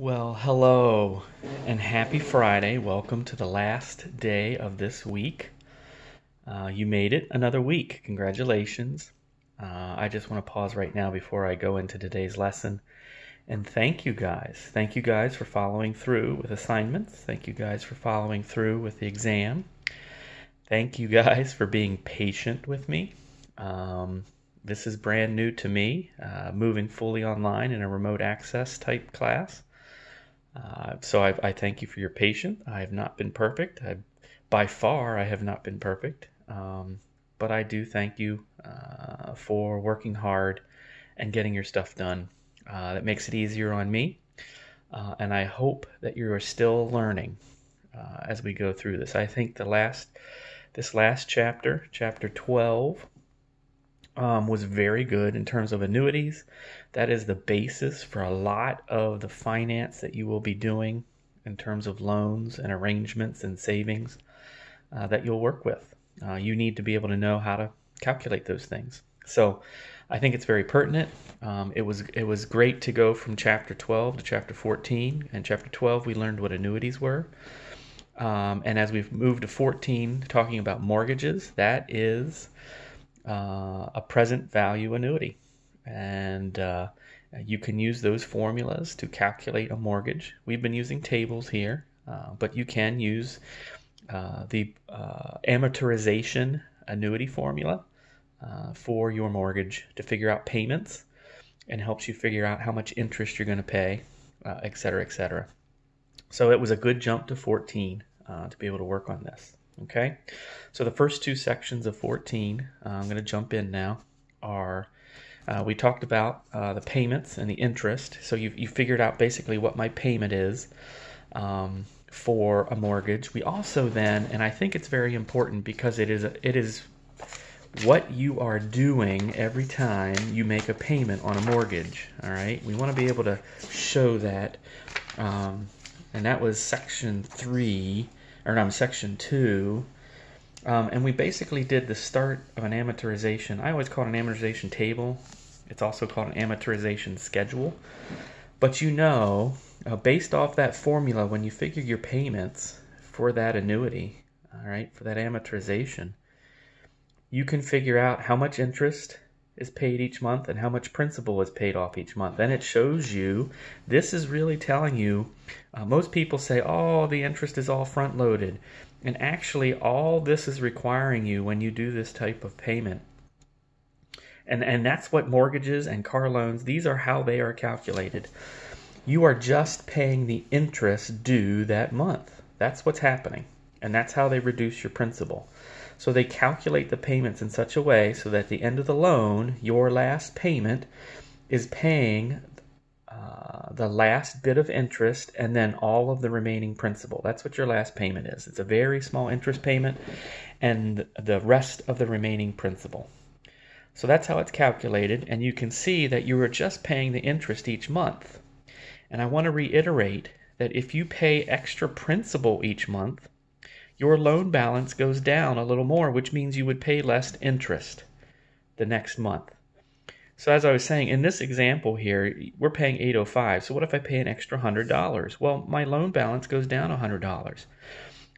Well, hello and happy Friday. Welcome to the last day of this week. Uh, you made it another week. Congratulations. Uh, I just want to pause right now before I go into today's lesson and thank you guys. Thank you guys for following through with assignments. Thank you guys for following through with the exam. Thank you guys for being patient with me. Um, this is brand new to me, uh, moving fully online in a remote access type class. Uh, so I, I, thank you for your patience. I have not been perfect. I, by far, I have not been perfect. Um, but I do thank you uh, for working hard and getting your stuff done. Uh, that makes it easier on me. Uh, and I hope that you are still learning uh, as we go through this. I think the last, this last chapter, chapter 12, um, was very good in terms of annuities. That is the basis for a lot of the finance that you will be doing in terms of loans and arrangements and savings uh, that you'll work with. Uh, you need to be able to know how to calculate those things. So I think it's very pertinent. Um, it was it was great to go from chapter 12 to chapter 14. And chapter 12 we learned what annuities were. Um, and as we've moved to 14, talking about mortgages, that is uh, a present value annuity. And uh, you can use those formulas to calculate a mortgage. We've been using tables here, uh, but you can use uh, the uh, amortization annuity formula uh, for your mortgage to figure out payments and helps you figure out how much interest you're going to pay, et cetera, et cetera. So it was a good jump to 14 to be able to work on this. Okay, so the first two sections of 14, uh, I'm going to jump in now, are uh, we talked about uh, the payments and the interest. So you you figured out basically what my payment is um, for a mortgage. We also then, and I think it's very important because it is it is what you are doing every time you make a payment on a mortgage. All right, we want to be able to show that, um, and that was section three or no, section two. Um, and we basically did the start of an amortization. I always call it an amortization table. It's also called an amortization schedule. But you know, uh, based off that formula, when you figure your payments for that annuity, all right, for that amortization, you can figure out how much interest is paid each month and how much principal is paid off each month. And it shows you, this is really telling you, uh, most people say, oh, the interest is all front loaded. And actually, all this is requiring you when you do this type of payment. And, and that's what mortgages and car loans, these are how they are calculated. You are just paying the interest due that month. That's what's happening. And that's how they reduce your principal. So they calculate the payments in such a way so that at the end of the loan, your last payment is paying uh, the last bit of interest and then all of the remaining principal. That's what your last payment is. It's a very small interest payment and the rest of the remaining principal. So that's how it's calculated, and you can see that you are just paying the interest each month. And I want to reiterate that if you pay extra principal each month, your loan balance goes down a little more, which means you would pay less interest the next month. So as I was saying, in this example here, we're paying 805. So what if I pay an extra $100? Well, my loan balance goes down $100.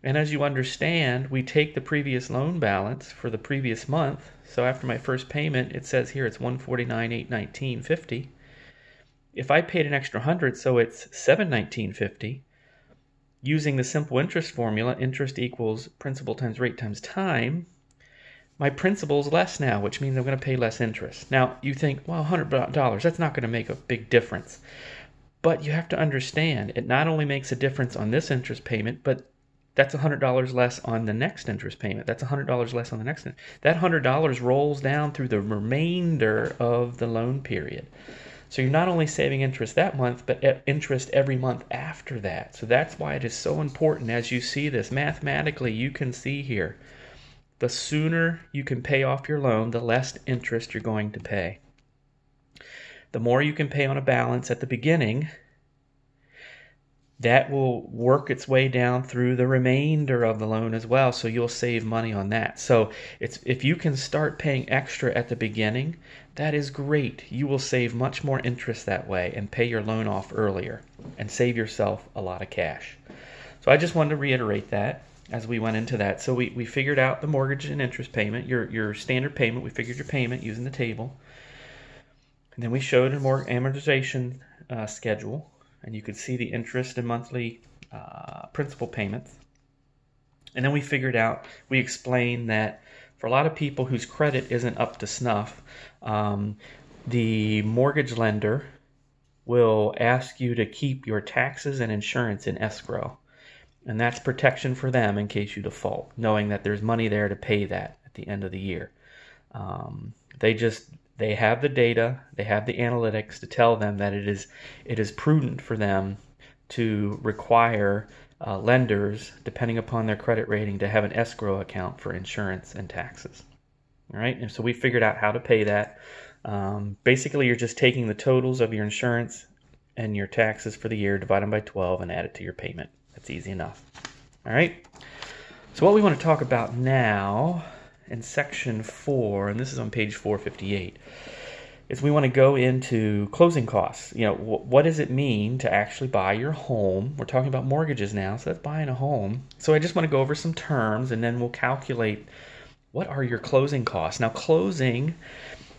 And as you understand, we take the previous loan balance for the previous month. So after my first payment, it says here it's 149 819 50 If I paid an extra 100, so it's 719 50 using the simple interest formula, interest equals principal times rate times time, my principal is less now, which means I'm going to pay less interest. Now, you think, well, $100, that's not going to make a big difference. But you have to understand, it not only makes a difference on this interest payment, but that's $100 less on the next interest payment. That's $100 less on the next. That $100 rolls down through the remainder of the loan period. So you're not only saving interest that month, but interest every month after that. So that's why it is so important as you see this mathematically, you can see here the sooner you can pay off your loan, the less interest you're going to pay. The more you can pay on a balance at the beginning, that will work its way down through the remainder of the loan as well so you'll save money on that so it's if you can start paying extra at the beginning that is great. You will save much more interest that way and pay your loan off earlier and save yourself a lot of cash. So i just wanted to reiterate that as we went into that. So we, we figured out the mortgage and interest payment your your standard payment. We figured your payment using the table. And then we showed a more amortization uh, schedule and you could see the interest and monthly uh, principal payments. And then we figured out, we explained that for a lot of people whose credit isn't up to snuff, um, the mortgage lender will ask you to keep your taxes and insurance in escrow. And that's protection for them in case you default, knowing that there's money there to pay that at the end of the year. Um, they just they have the data, they have the analytics to tell them that it is it is prudent for them to require uh, lenders, depending upon their credit rating, to have an escrow account for insurance and taxes. All right, and so we figured out how to pay that. Um, basically, you're just taking the totals of your insurance and your taxes for the year, divide them by 12, and add it to your payment. That's easy enough. All right. So what we want to talk about now in section four, and this is on page 458, is we want to go into closing costs. You know, wh- what does it mean to actually buy your home? We're talking about mortgages now, so that's buying a home. So I just want to go over some terms, and then we'll calculate what are your closing costs. Now, closing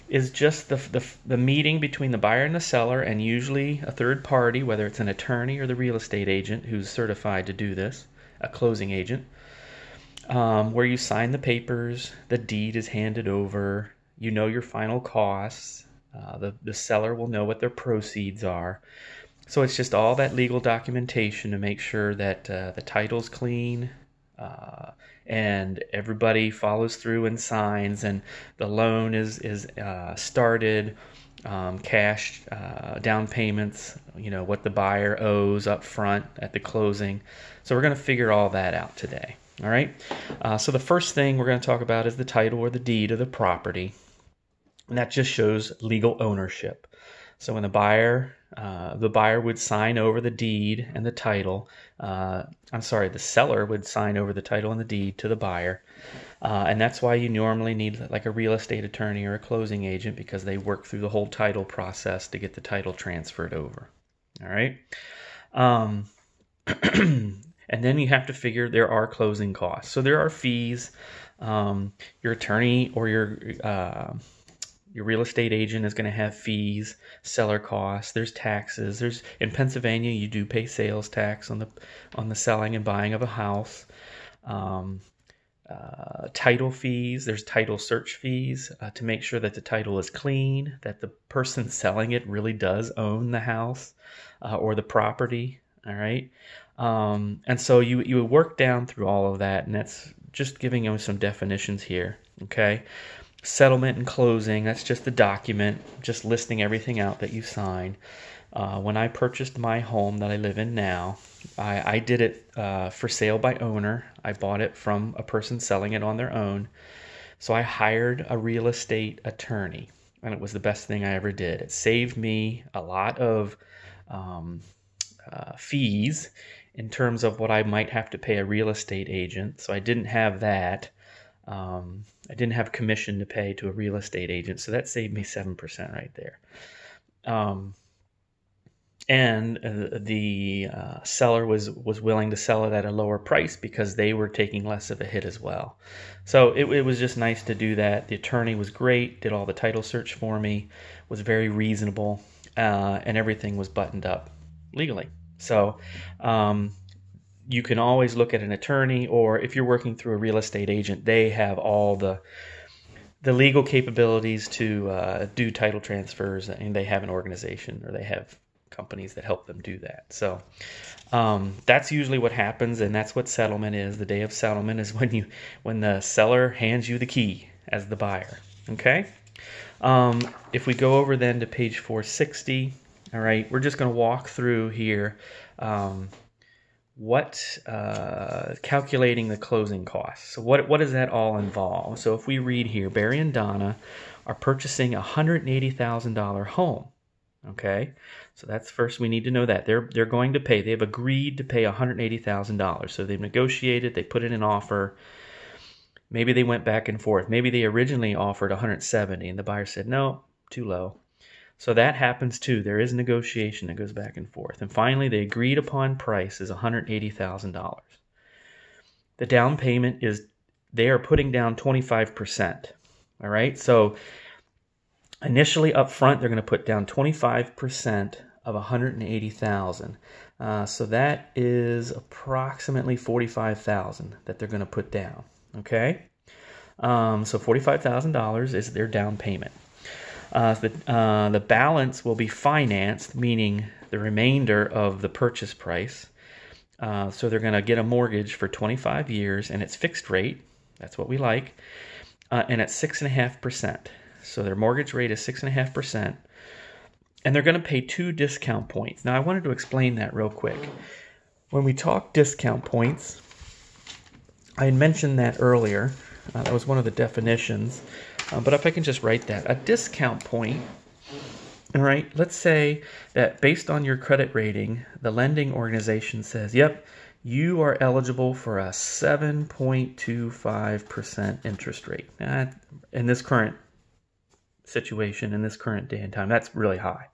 is just the, the, the meeting between the buyer and the seller, and usually a third party, whether it's an attorney or the real estate agent who's certified to do this, a closing agent um, where you sign the papers, the deed is handed over, you know your final costs, uh, the, the seller will know what their proceeds are. So it's just all that legal documentation to make sure that uh, the title's clean uh, and everybody follows through and signs, and the loan is is uh, started. Um, cash uh, down payments, you know what the buyer owes up front at the closing. So we're going to figure all that out today. All right. So the first thing we're going to talk about is the title or the deed of the property, and that just shows legal ownership. So when the buyer uh, the buyer would sign over the deed and the title. Uh, I'm sorry, the seller would sign over the title and the deed to the buyer. Uh, and that's why you normally need like a real estate attorney or a closing agent because they work through the whole title process to get the title transferred over. All right. Um, and then you have to figure there are closing costs. So there are fees. Um, your attorney or your uh, your real estate agent is going to have fees, seller costs. There's taxes. There's in Pennsylvania you do pay sales tax on the on the selling and buying of a house. Um, uh, title fees. There's title search fees uh, to make sure that the title is clean, that the person selling it really does own the house uh, or the property. All right. Um, and so you, you work down through all of that, and that's just giving you some definitions here. Okay. Settlement and closing, that's just the document, just listing everything out that you sign. Uh, when I purchased my home that I live in now, I, I did it uh, for sale by owner. I bought it from a person selling it on their own. So I hired a real estate attorney, and it was the best thing I ever did. It saved me a lot of um, uh, fees in terms of what I might have to pay a real estate agent. So I didn't have that. Um, I didn't have commission to pay to a real estate agent. So that saved me 7% right there. Um, and uh, the uh, seller was was willing to sell it at a lower price because they were taking less of a hit as well. So it, it was just nice to do that. The attorney was great, did all the title search for me, was very reasonable, uh, and everything was buttoned up legally. So um, you can always look at an attorney, or if you're working through a real estate agent, they have all the the legal capabilities to uh, do title transfers, and they have an organization or they have companies that help them do that. So um, that's usually what happens, and that's what settlement is. The day of settlement is when you when the seller hands you the key as the buyer. Okay. Um, if we go over then to page 460, all right, we're just going to walk through here um, what uh, calculating the closing costs. So what what does that all involve? So if we read here, Barry and Donna are purchasing a hundred eighty thousand dollar home. Okay, So that's first we need to know that. They're they're going to pay. They've agreed to pay $180,000. So they've negotiated, they put in an offer. Maybe they went back and forth. Maybe they originally offered 170 and the buyer said, "No, too low." So that happens too. There is negotiation that goes back and forth. And finally, the agreed upon price is $180,000. The down payment is they are putting down 25%. All right? So initially up front they're going to put down 25% of 180,000. Uh, so that is approximately $45,000 that they're going to put down. Okay? Um, so $45,000 is their down payment. Uh, the, uh, the balance will be financed, meaning the remainder of the purchase price. Uh, so they're going to get a mortgage for 25 years and it's fixed rate. That's what we like. Uh, and it's 6.5%. So their mortgage rate is 6.5%. And they're going to pay two discount points. Now, I wanted to explain that real quick. When we talk discount points, I had mentioned that earlier. Uh, that was one of the definitions. Uh, but if I can just write that, a discount point, all right, let's say that based on your credit rating, the lending organization says, yep, you are eligible for a 7.25% interest rate. In this current situation, in this current day and time, that's really high.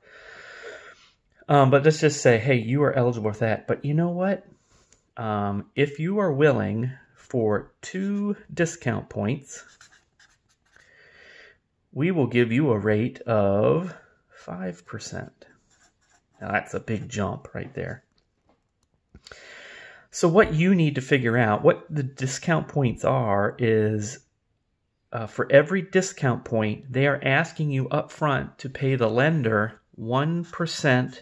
Um, but let's just say, hey, you are eligible for that. But you know what? Um, if you are willing for two discount points, we will give you a rate of 5%. Now that's a big jump right there. So what you need to figure out, what the discount points are, is uh, for every discount point, they are asking you up front to pay the lender 1%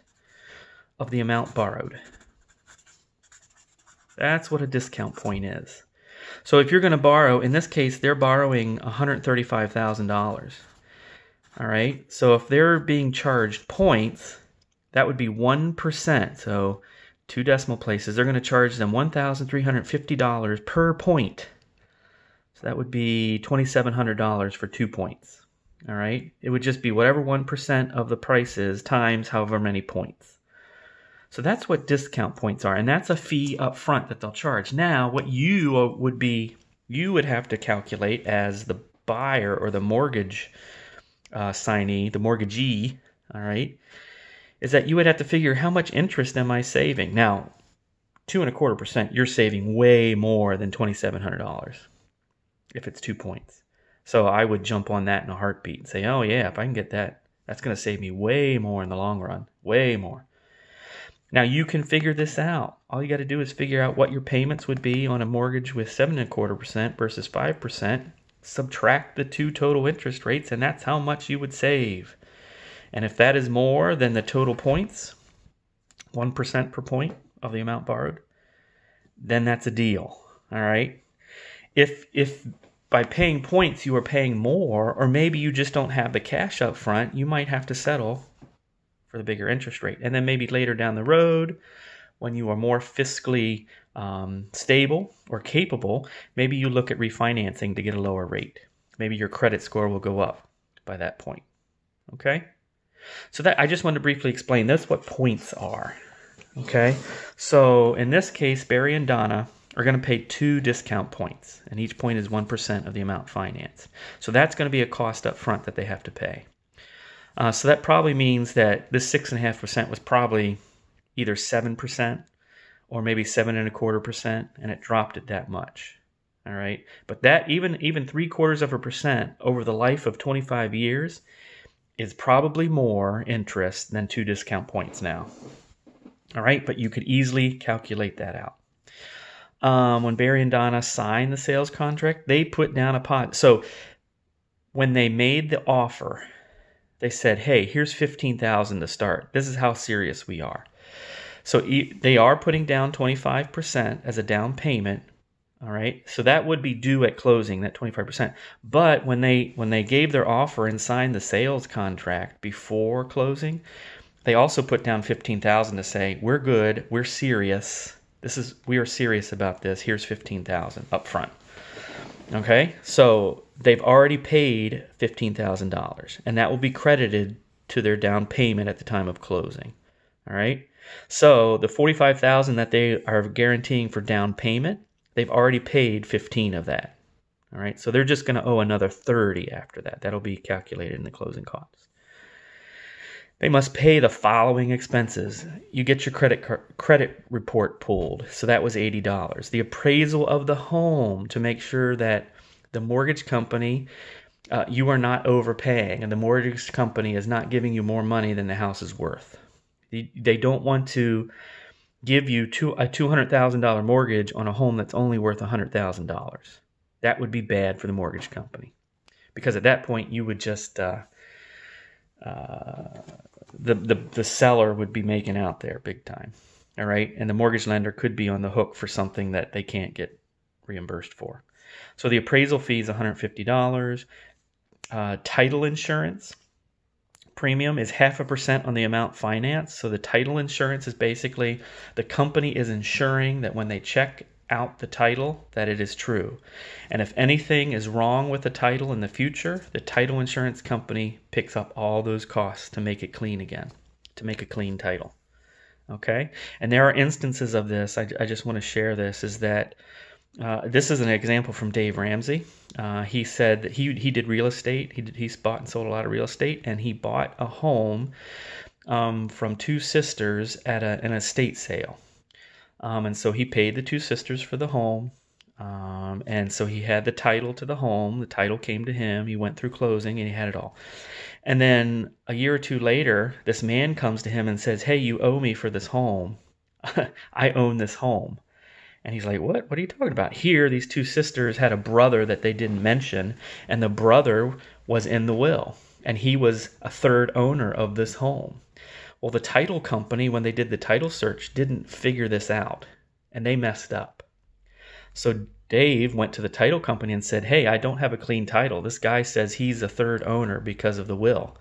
of the amount borrowed. That's what a discount point is. So if you're going to borrow, in this case, they're borrowing $135,000. All right. So if they're being charged points, that would be 1%. So two decimal places, they're going to charge them $1,350 per point. So that would be $2,700 for two points. All right. It would just be whatever 1% of the price is times however many points. So that's what discount points are. And that's a fee up front that they'll charge. Now, what you uh, would be, you would have to calculate as the buyer or the mortgage uh, signee, the mortgagee, all right, is that you would have to figure how much interest am I saving? Now, two and a quarter percent, you're saving way more than $2,700 if it's two points. So I would jump on that in a heartbeat and say, oh, yeah, if I can get that, that's going to save me way more in the long run, way more. Now you can figure this out. All you got to do is figure out what your payments would be on a mortgage with seven and a quarter percent versus five percent. Subtract the two total interest rates, and that's how much you would save. And if that is more than the total points, one percent per point of the amount borrowed, then that's a deal. All right. If if by paying points you are paying more, or maybe you just don't have the cash up front, you might have to settle for the bigger interest rate. And then maybe later down the road, when you are more fiscally um, stable or capable, maybe you look at refinancing to get a lower rate. Maybe your credit score will go up by that point. Okay? So that I just wanted to briefly explain that's what points are. Okay? So in this case, Barry and Donna are going to pay two discount points, and each point is 1% of the amount financed. So that's going to be a cost up front that they have to pay. Uh, so that probably means that this six and a half percent was probably either seven percent or maybe seven and a quarter percent, and it dropped it that much. All right, but that even even three quarters of a percent over the life of 25 years is probably more interest than two discount points now. All right, but you could easily calculate that out. Um, when Barry and Donna signed the sales contract, they put down a pot. So when they made the offer, they said, "Hey, here's 15,000 to start. This is how serious we are." So they are putting down 25% as a down payment. All right. So that would be due at closing, that 25%. But when they when they gave their offer and signed the sales contract before closing, they also put down 15,000 to say, "We're good. We're serious. This is we are serious about this. Here's 15,000 up front." Okay? So they've already paid $15,000, and that will be credited to their down payment at the time of closing. All right. So the 45,000 that they are guaranteeing for down payment, they've already paid 15 of that. All right. So they're just going to owe another 30 after that. That'll be calculated in the closing costs. They must pay the following expenses. You get your credit credit report pulled. So that was $80. The appraisal of the home to make sure that the mortgage company uh, you are not overpaying and the mortgage company is not giving you more money than the house is worth. They don't want to give you two, a $200,000 mortgage on a home that's only worth $100,000. That would be bad for the mortgage company because at that point you would just uh, uh, the, the the seller would be making out there big time. All right, and the mortgage lender could be on the hook for something that they can't get reimbursed for. So the appraisal fee is $150. Uh, title insurance premium is half a percent on the amount financed. So the title insurance is basically the company is ensuring that when they check out the title that it is true. And if anything is wrong with the title in the future, the title insurance company picks up all those costs to make it clean again, to make a clean title. Okay? And there are instances of this. I, I just want to share this is that uh, this is an example from Dave Ramsey. Uh, he said that he he did real estate. He did, he's bought and sold a lot of real estate, and he bought a home um, from two sisters at a, an estate sale. Um, and so he paid the two sisters for the home. Um, and so he had the title to the home. The title came to him. He went through closing and he had it all. And then a year or two later, this man comes to him and says, Hey, you owe me for this home. I own this home. And he's like, What? What are you talking about? Here, these two sisters had a brother that they didn't mention, and the brother was in the will, and he was a third owner of this home. Well, the title company, when they did the title search, didn't figure this out, and they messed up. So Dave went to the title company and said, Hey, I don't have a clean title. This guy says he's a third owner because of the will.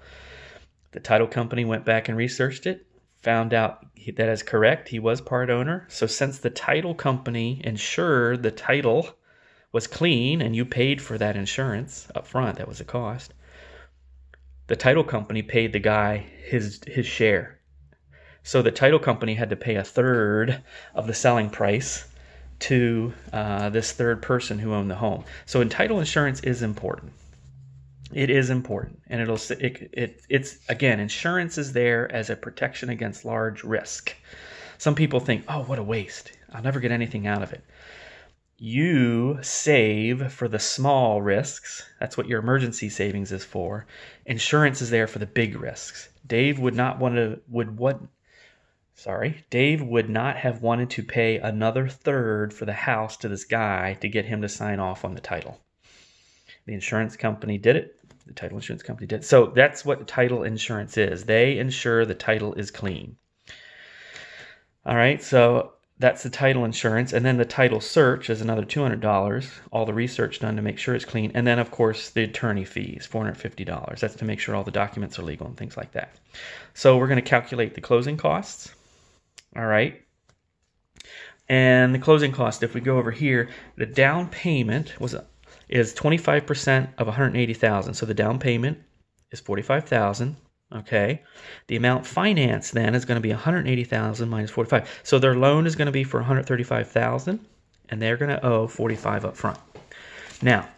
The title company went back and researched it, found out that is correct. He was part owner. So since the title company ensured the title was clean and you paid for that insurance up front, that was a cost. The title company paid the guy his his share. So the title company had to pay a third of the selling price to uh, this third person who owned the home. So title insurance is important. It is important, and it'll it, it it's again insurance is there as a protection against large risk. Some people think, oh, what a waste! I'll never get anything out of it. You save for the small risks. That's what your emergency savings is for. Insurance is there for the big risks. Dave would not want to would what sorry, Dave would not have wanted to pay another third for the house to this guy to get him to sign off on the title. The insurance company did it the title insurance company did. So that's what title insurance is. They ensure the title is clean. All right, so that's the title insurance. And then the title search is another $200, all the research done to make sure it's clean. And then, of course, the attorney fees, $450. That's to make sure all the documents are legal and things like that. So we're going to calculate the closing costs. All right. And the closing cost, if we go over here, the down payment was is 25% of 180,000. So the down payment is 45,000. Okay. The amount financed then is going to be 180,000 minus 45. So their loan is going to be for 135,000 and they're going to owe 45 up front. Now,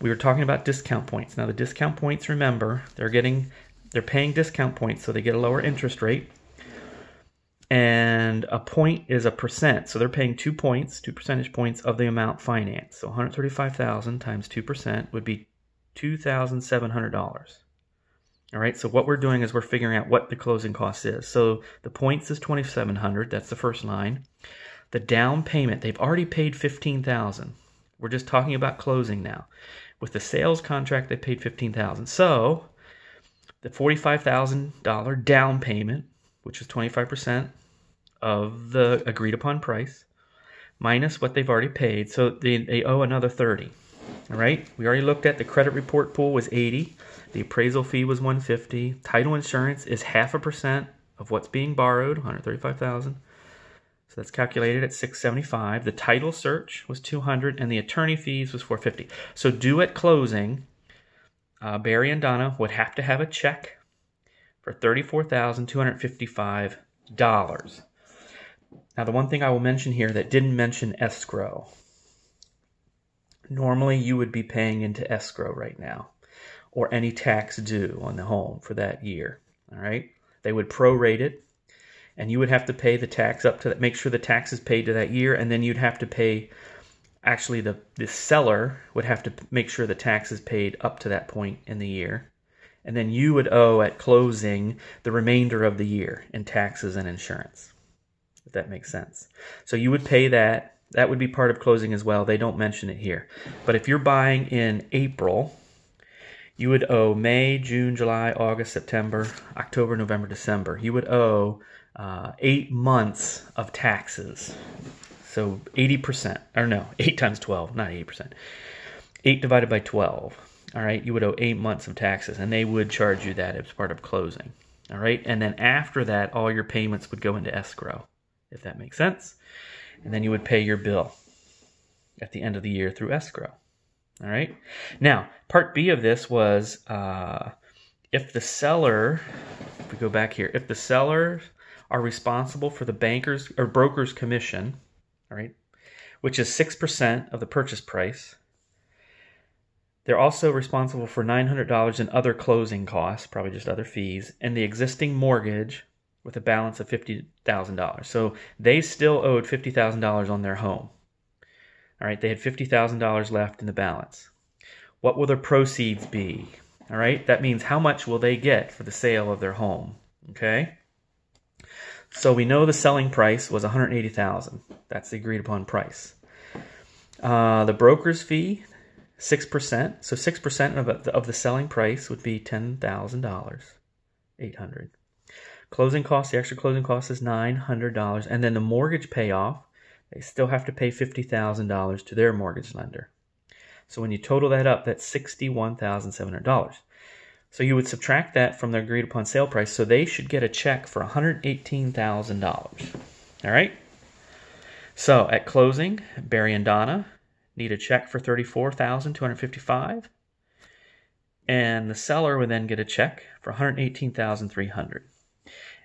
we were talking about discount points. Now the discount points, remember, they're getting they're paying discount points so they get a lower interest rate and a point is a percent. So they're paying two points, two percentage points of the amount financed. So 135,000 times 2% would be $2,700. All right, so what we're doing is we're figuring out what the closing cost is. So the points is 2,700, that's the first line. The down payment, they've already paid 15,000. We're just talking about closing now. With the sales contract, they paid 15,000. So the $45,000 down payment which is 25% of the agreed upon price, minus what they've already paid. So they, they owe another 30. All right. We already looked at the credit report pool was 80. The appraisal fee was 150. Title insurance is half a percent of what's being borrowed, 135,000. So that's calculated at 675. The title search was 200 and the attorney fees was 450. So due at closing, uh, Barry and Donna would have to have a check for $34,255 Now, the one thing I will mention here that didn't mention escrow. Normally, you would be paying into escrow right now or any tax due on the home for that year. All right. They would prorate it and you would have to pay the tax up to that, make sure the tax is paid to that year, and then you'd have to pay. Actually, the the seller would have to make sure the tax is paid up to that point in the year, and then you would owe at closing the remainder of the year in taxes and insurance. If that makes sense. So you would pay that. That would be part of closing as well. They don't mention it here. But if you're buying in April, you would owe May, June, July, August, September, October, November, December. You would owe uh, eight months of taxes. So 80%, or no, 8 times 12, not 80%. 8 divided by 12. All right, you would owe eight months of taxes, and they would charge you that as part of closing. All right, and then after that, all your payments would go into escrow, if that makes sense. And then you would pay your bill at the end of the year through escrow. All right, now part B of this was uh, if the seller, if we go back here, if the seller are responsible for the banker's or broker's commission, all right, which is 6% of the purchase price. They're also responsible for $900 in other closing costs, probably just other fees, and the existing mortgage with a balance of $50,000. So they still owed $50,000 on their home. All right, they had $50,000 left in the balance. What will their proceeds be? All right, that means how much will they get for the sale of their home? Okay? So we know the selling price was 180,000. That's the agreed upon price. Uh, the broker's fee, 6%. So 6% of, of the selling price would be $10,000, 800. Closing costs, the extra closing cost is $900. And then the mortgage payoff, they still have to pay $50,000 to their mortgage lender. So when you total that up, that's $61,700. So you would subtract that from the agreed upon sale price. So they should get a check for $118,000. All right? So at closing, Barry and Donna need a check for 34,255. And the seller would then get a check for $118,300.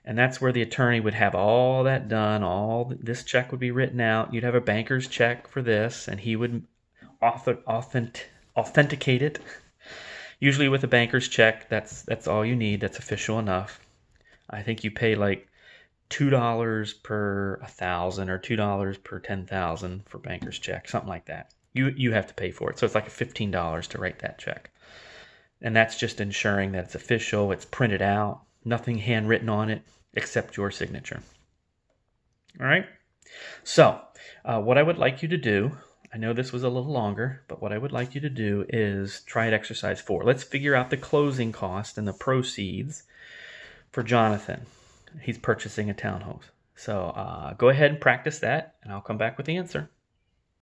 And that's where the attorney would have all that done. All this check would be written out. You'd have a banker's check for this, and he would authentic, authenticate it Usually with a banker's check, that's that's all you need. That's official enough. I think you pay like two dollars per a thousand or two dollars per ten thousand for banker's check, something like that. You you have to pay for it. So it's like fifteen dollars to write that check. And that's just ensuring that it's official, it's printed out, nothing handwritten on it except your signature. All right. So, uh, what I would like you to do I know this was a little longer, but what I would like you to do is try at exercise four. Let's figure out the closing cost and the proceeds for Jonathan. He's purchasing a townhouse. So uh, go ahead and practice that, and I'll come back with the answer.